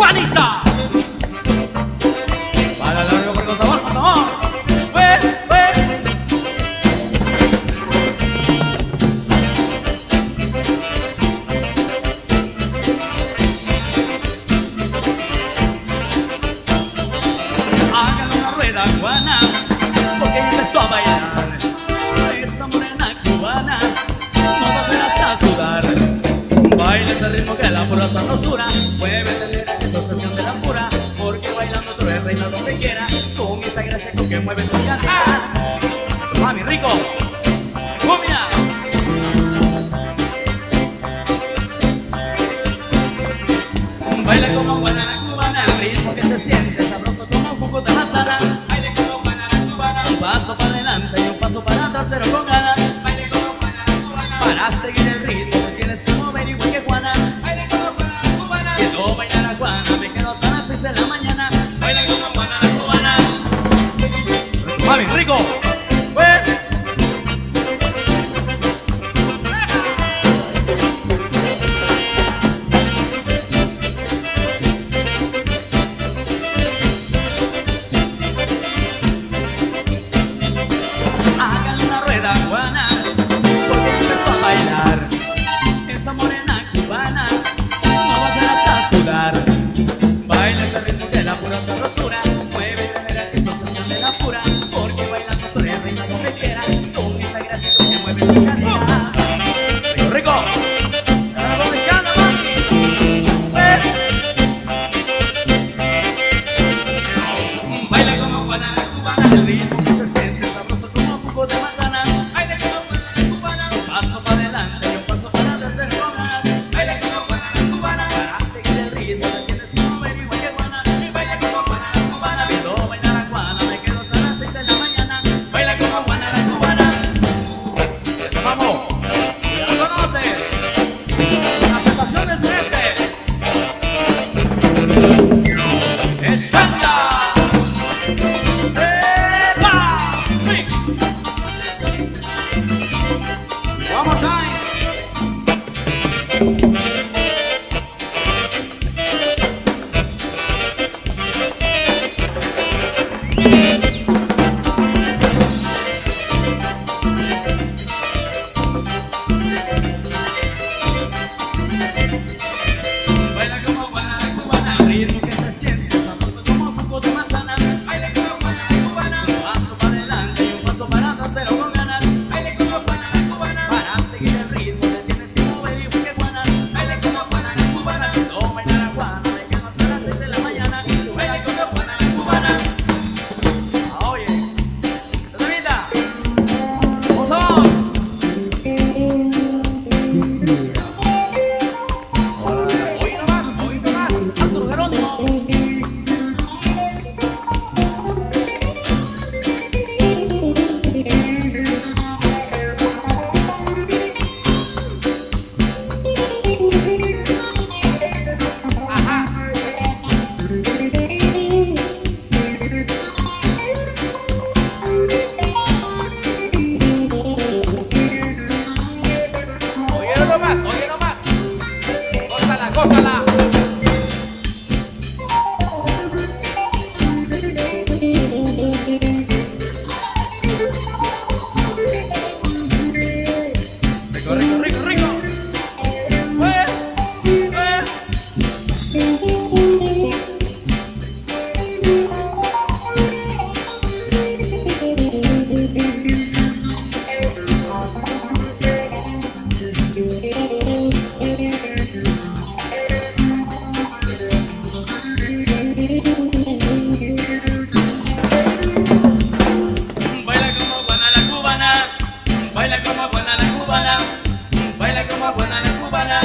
Juanita. Para largo, corto, sabor, más amor. Fue, Hágame una rueda, Juana, porque ella empezó a bailar. Esa morena cubana no va a hacer hasta sudar. Baila ese ritmo que la pura sabrosura mueve reina donde quiera, con esa gracia con que mueve tu cadera. Ah, mami rico, cumbia. Baila como guanana cubana, el ritmo que se siente sabroso como un jugo de manzana. Baila como guanana cubana, un paso para adelante y un paso para atrás, pero con ganas. Baila como guanana cubana, para seguir. basura Mueve la gracia, entonces de la pura Porque bailando tú eres reina donde quiera Con esa gracia tú te mueves tu cadera ¡Rico, rico! Eh. Baila como guanara cubana el ritmo más. Baila como buena la cubana, baila como buena la cubana.